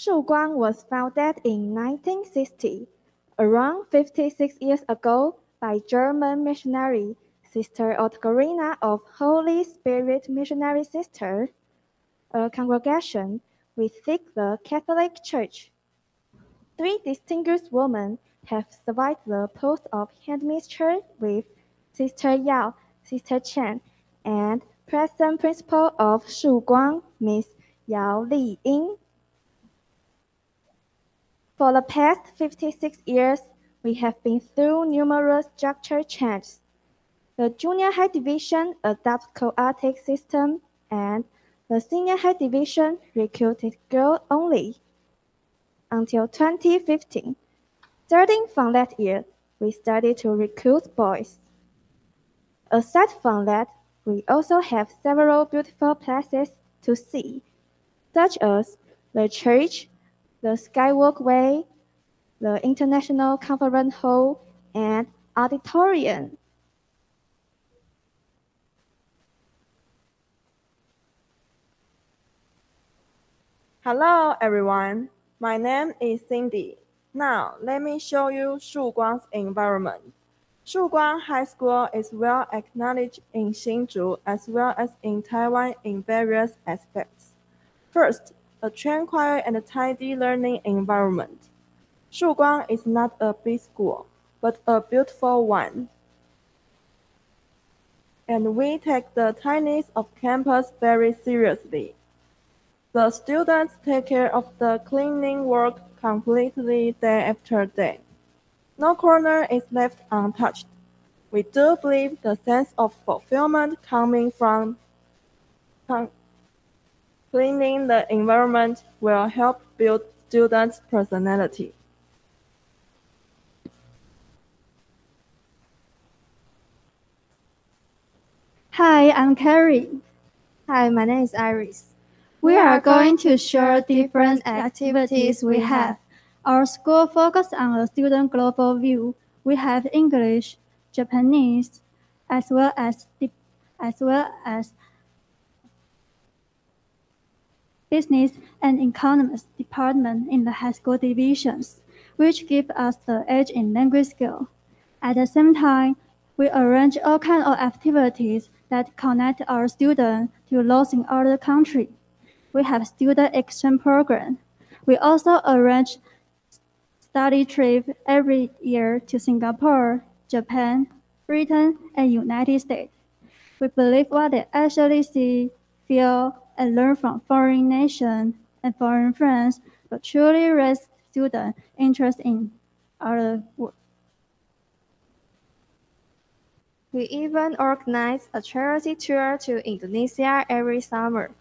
Shuguang was founded in 1960, around 56 years ago, by German missionary Sister Otgarina of Holy Spirit Missionary Sister, a congregation within the Catholic Church. Three distinguished women have survived the post of headmistress with Sister Yao, Sister Chen, and present principal of Shuguang, Miss Yao Li Ying. For the past 56 years, we have been through numerous structure changes. The junior high division adopted co-optic system and the senior high division recruited girls only. Until 2015, starting from that year, we started to recruit boys. Aside from that, we also have several beautiful places to see, such as the church, the Skywalk Way, the International Conference Hall, and auditorium. Hello everyone, my name is Cindy. Now let me show you Shuguang's environment. Shuguang High School is well acknowledged in Hsinchu as well as in Taiwan in various aspects. First, a tranquil and tidy learning environment. Shuguang is not a big school, but a beautiful one. And we take the tightness of campus very seriously. The students take care of the cleaning work completely day after day. No corner is left untouched. We do believe the sense of fulfillment coming from cleaning the environment will help build students' personality. Hi, I'm Carrie. Hi, my name is Iris. We are going to share different activities we have. Our school focuses on a student global view. We have English, Japanese, as well as as well as business and economics department in the high school divisions, which give us the edge in language skill. At the same time, we arrange all kinds of activities that connect our students to those in other countries we have student exchange program. We also arrange study trip every year to Singapore, Japan, Britain, and United States. We believe what they actually see, feel, and learn from foreign nations and foreign friends but truly raise student interest in other work. We even organize a charity tour to Indonesia every summer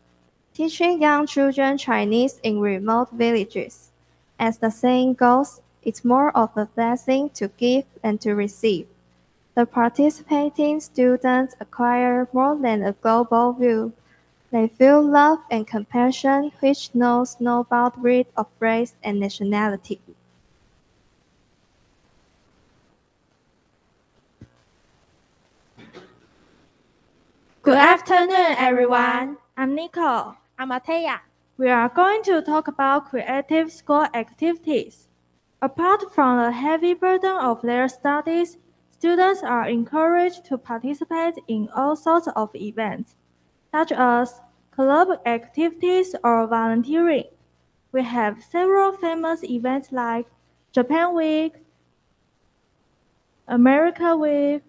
teaching young children Chinese in remote villages. As the saying goes, it's more of a blessing to give than to receive. The participating students acquire more than a global view. They feel love and compassion which knows no boundary of race and nationality. Good afternoon, everyone. I'm Nicole. I'm Ateya. We are going to talk about creative school activities. Apart from the heavy burden of their studies, students are encouraged to participate in all sorts of events, such as club activities or volunteering. We have several famous events like Japan Week, America Week,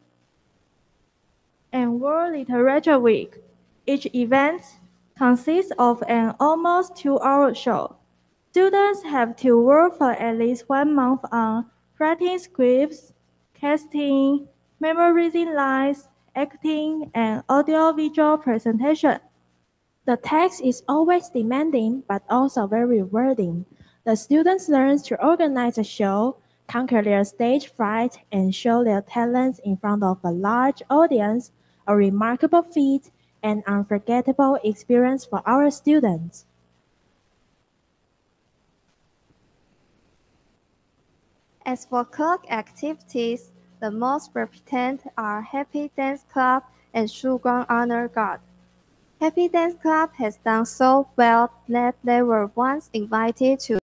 and World Literature Week. Each event consists of an almost two-hour show. Students have to work for at least one month on writing scripts, casting, memorizing lines, acting, and audiovisual presentation. The text is always demanding but also very rewarding. The students learn to organize a show, conquer their stage fright, and show their talents in front of a large audience, a remarkable feat an unforgettable experience for our students. As for club activities, the most represented are Happy Dance Club and Shuguang Honor Guard. Happy Dance Club has done so well that they were once invited to